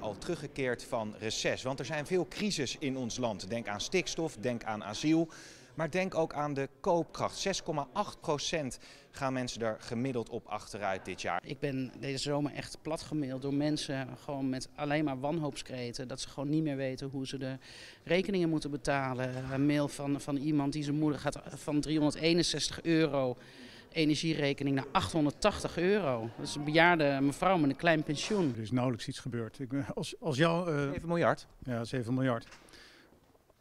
al teruggekeerd van reces. Want er zijn veel crisis in ons land. Denk aan stikstof, denk aan asiel. Maar denk ook aan de koopkracht. 6,8 procent gaan mensen er gemiddeld op achteruit dit jaar. Ik ben deze zomer echt platgemaild door mensen gewoon met alleen maar wanhoopskreten. Dat ze gewoon niet meer weten hoe ze de rekeningen moeten betalen. Een mail van, van iemand die zijn moeder gaat van 361 euro energierekening naar 880 euro. Dat is een bejaarde mevrouw met een klein pensioen. Er is nauwelijks iets gebeurd. Ik, als, als jouw, eh, 7 miljard. ja, 7 miljard.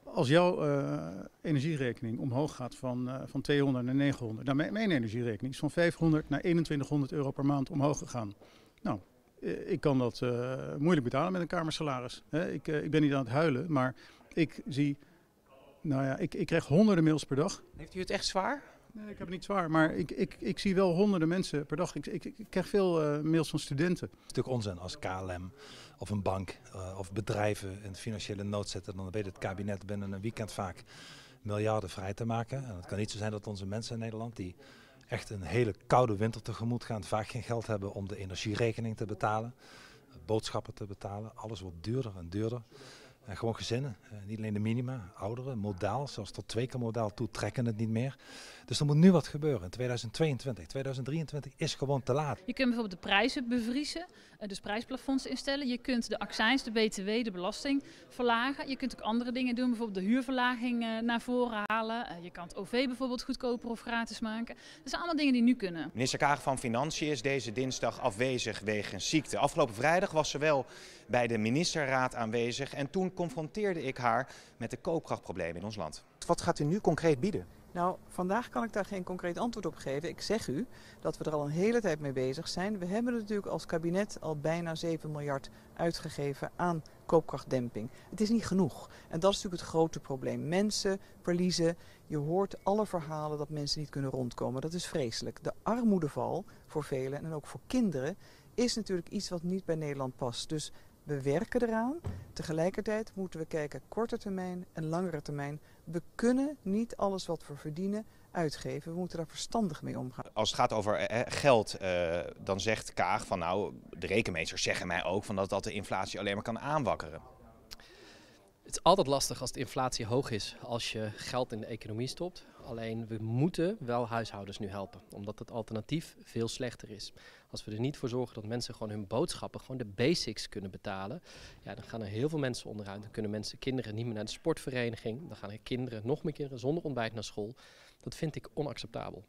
Als jouw eh, energierekening omhoog gaat van, eh, van 200 naar 900. Nou, mijn, mijn energierekening is van 500 naar 2100 euro per maand omhoog gegaan. Nou, ik kan dat eh, moeilijk betalen met een kamersalaris. Hè. Ik, ik ben niet aan het huilen, maar ik zie... Nou ja, ik, ik krijg honderden mails per dag. Heeft u het echt zwaar? Nee, ik heb het niet zwaar, maar ik, ik, ik zie wel honderden mensen per dag. Ik, ik, ik krijg veel eh, mails van studenten. Het is natuurlijk onzin als KLM of een bank eh, of bedrijven in financiële nood zitten. Dan weet het kabinet binnen een weekend vaak miljarden vrij te maken. En het kan niet zo zijn dat onze mensen in Nederland die echt een hele koude winter tegemoet gaan, vaak geen geld hebben om de energierekening te betalen, boodschappen te betalen. Alles wordt duurder en duurder. En gewoon gezinnen, eh, niet alleen de minima, ouderen, modaal, zelfs tot twee keer modaal toe trekken het niet meer. Dus er moet nu wat gebeuren in 2022. 2023 is gewoon te laat. Je kunt bijvoorbeeld de prijzen bevriezen, eh, dus prijsplafonds instellen. Je kunt de accijns, de btw, de belasting verlagen. Je kunt ook andere dingen doen, bijvoorbeeld de huurverlaging eh, naar voren halen. Eh, Je kan het OV bijvoorbeeld goedkoper of gratis maken. Dat zijn allemaal dingen die nu kunnen. Minister Kaag van Financiën is deze dinsdag afwezig wegens ziekte. Afgelopen vrijdag was ze wel bij de ministerraad aanwezig en toen confronteerde ik haar met de koopkrachtproblemen in ons land. Wat gaat u nu concreet bieden? Nou, vandaag kan ik daar geen concreet antwoord op geven. Ik zeg u dat we er al een hele tijd mee bezig zijn. We hebben natuurlijk als kabinet al bijna 7 miljard uitgegeven aan koopkrachtdemping. Het is niet genoeg. En dat is natuurlijk het grote probleem. Mensen verliezen. Je hoort alle verhalen dat mensen niet kunnen rondkomen. Dat is vreselijk. De armoedeval voor velen en ook voor kinderen is natuurlijk iets wat niet bij Nederland past. Dus we werken eraan. Tegelijkertijd moeten we kijken korte termijn en langere termijn. We kunnen niet alles wat we verdienen uitgeven. We moeten daar verstandig mee omgaan. Als het gaat over eh, geld, eh, dan zegt Kaag van nou, de rekenmeesters zeggen mij ook van dat dat de inflatie alleen maar kan aanwakkeren. Het is altijd lastig als de inflatie hoog is als je geld in de economie stopt. Alleen we moeten wel huishoudens nu helpen, omdat het alternatief veel slechter is. Als we er niet voor zorgen dat mensen gewoon hun boodschappen, gewoon de basics kunnen betalen, ja, dan gaan er heel veel mensen onderuit. Dan kunnen mensen, kinderen niet meer naar de sportvereniging. Dan gaan er kinderen, nog meer kinderen zonder ontbijt naar school. Dat vind ik onacceptabel.